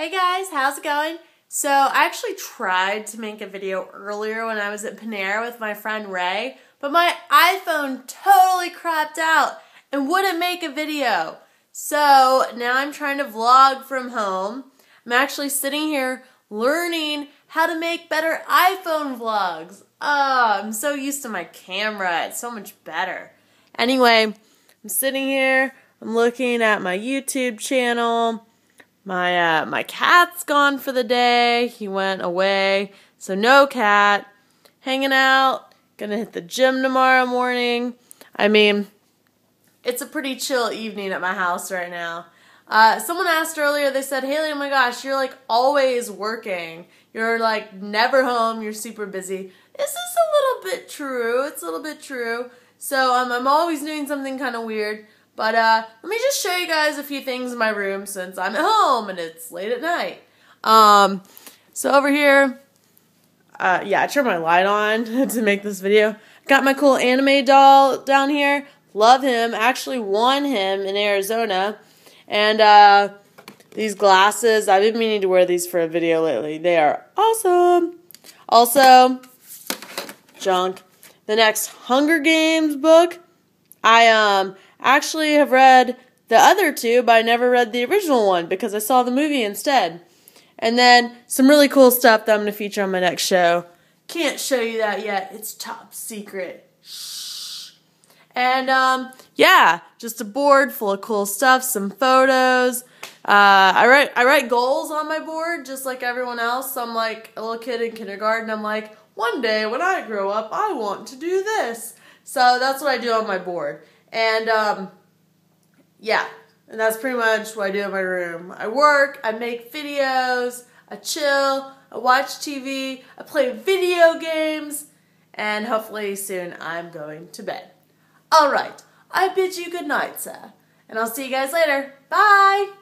Hey guys, how's it going? So I actually tried to make a video earlier when I was at Panera with my friend Ray, but my iPhone totally crapped out and wouldn't make a video. So now I'm trying to vlog from home. I'm actually sitting here learning how to make better iPhone vlogs. Oh, I'm so used to my camera. It's so much better. Anyway, I'm sitting here, I'm looking at my YouTube channel my uh, my cat's gone for the day. He went away, so no cat. Hanging out. Gonna hit the gym tomorrow morning. I mean, it's a pretty chill evening at my house right now. Uh, someone asked earlier. They said, "Hailey, oh my gosh, you're like always working. You're like never home. You're super busy." This is a little bit true. It's a little bit true. So um, I'm always doing something kind of weird. But uh, let me just show you guys a few things in my room since I'm at home and it's late at night. Um, so over here, uh, yeah, I turned my light on to make this video. Got my cool anime doll down here. Love him. Actually won him in Arizona. And uh, these glasses, I've been meaning to wear these for a video lately. They are awesome. Also, junk. The next Hunger Games book, I um actually have read the other two, but I never read the original one because I saw the movie instead. And then some really cool stuff that I'm going to feature on my next show. Can't show you that yet. It's top secret. Shh. And um, yeah, just a board full of cool stuff, some photos. Uh, I write I write goals on my board just like everyone else. I'm like a little kid in kindergarten. I'm like, one day when I grow up, I want to do this. So that's what I do on my board. And um, yeah, and that's pretty much what I do in my room. I work, I make videos, I chill, I watch TV, I play video games, and hopefully soon I'm going to bed. All right, I bid you good night, sir, and I'll see you guys later. Bye.